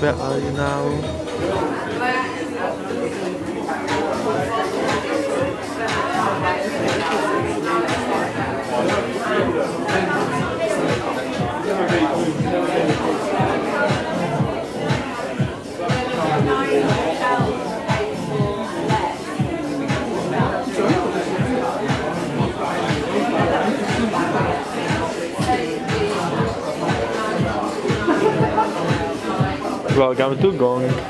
Where are you now? got too gong.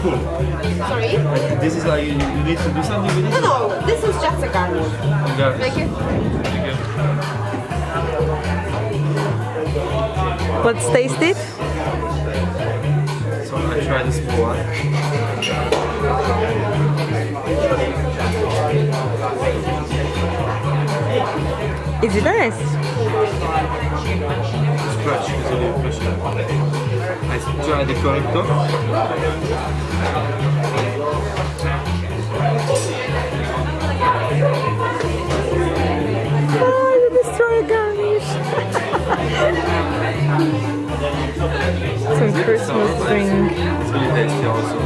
cool. sorry. This is like you, you need to do something with it. no, no, this is just a garnish. Garnish. Thank you. Thank you. Let's taste it. So I'm gonna try this small one. Is it nice? Scratch is only fresh. I try the correcto. Oh, the destroy garnish. Some Christmas drink. It's really tasty also.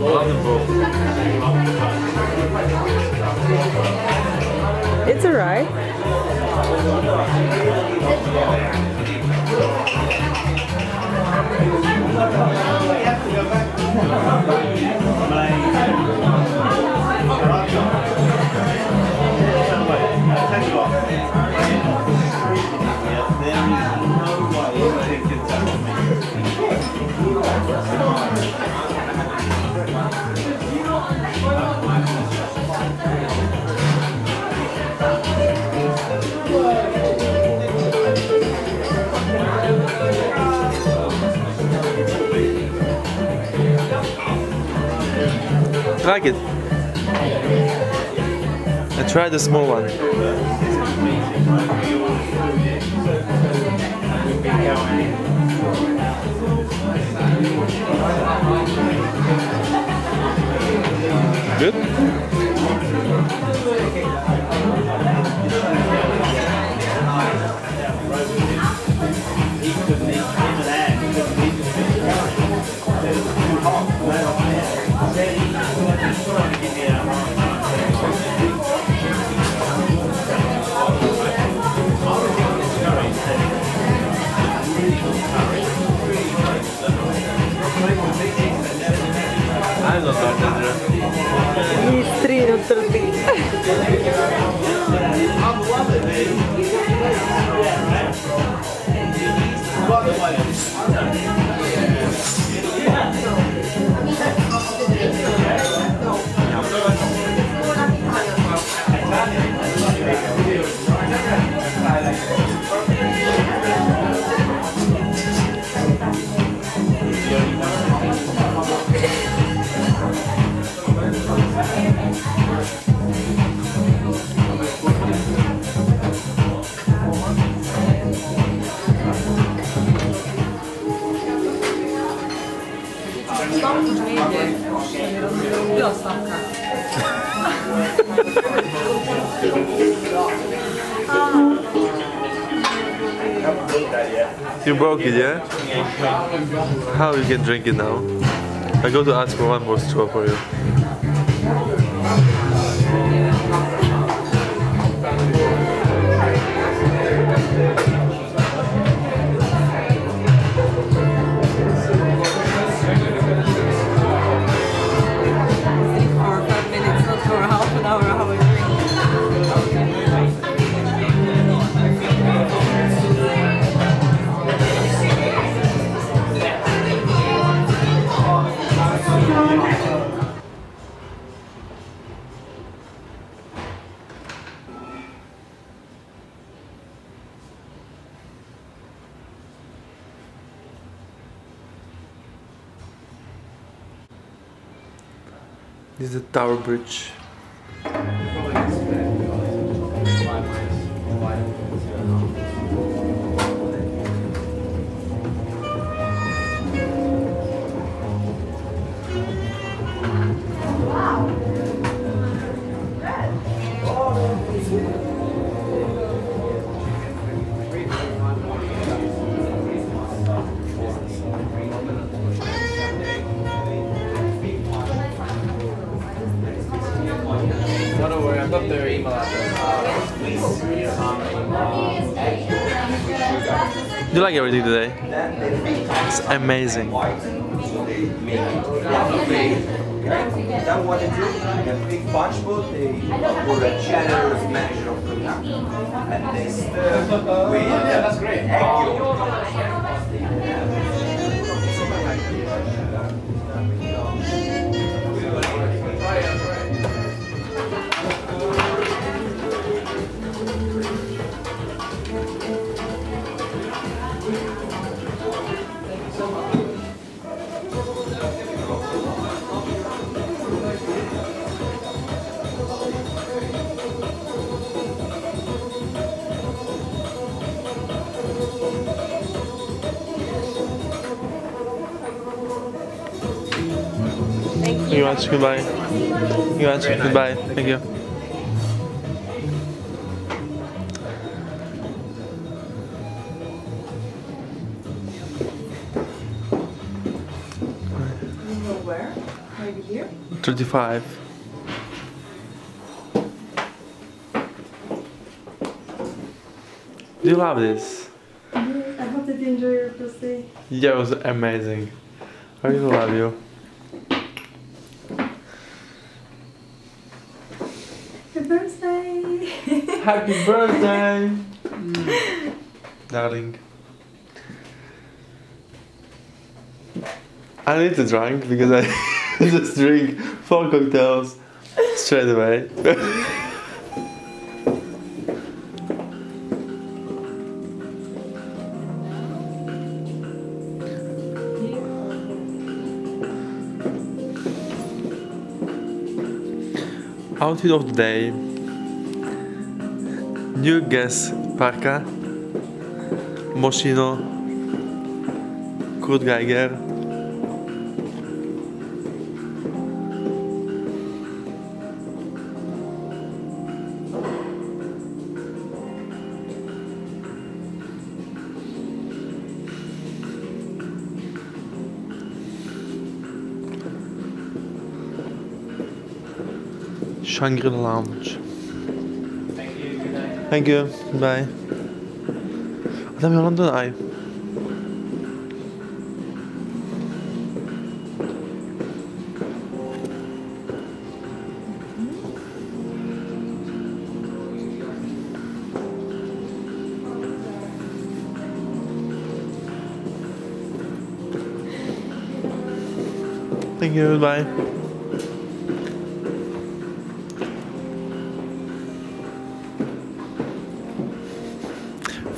Love the both. It's Like it. I tried the small one. Good? You broke it, yeah? How you can drink it now? I go to ask for one more straw for you. This is the Tower Bridge. You like everything today? It's amazing. Then what you much. Goodbye. You much. Goodbye. Thank you. Where? Maybe here? 35. Do you love this? I hope that you enjoy your first day. Yeah, it was amazing. I really love you. Happy birthday! Happy birthday! Mm. Darling. I need to drink because I just drink four cocktails straight away. Outfit of the day. New Guess parka. Moschino. Kurt Geiger. Shangri-La Lounge. Thank you. Bye. Adam jag London Eye. Thank you. Bye.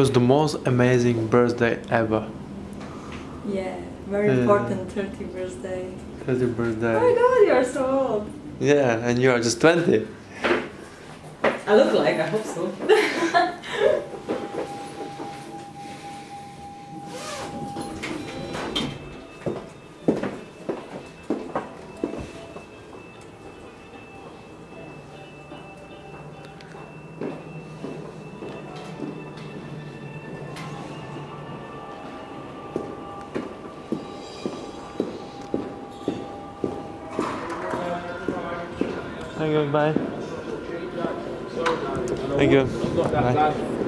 was the most amazing birthday ever. Yeah, very Yeah. important 30 birthday. Happy Oh my god, you are so old. Yeah, and you are just 20. I look like, I hope so. Thank you, bye. Thank you. Bye.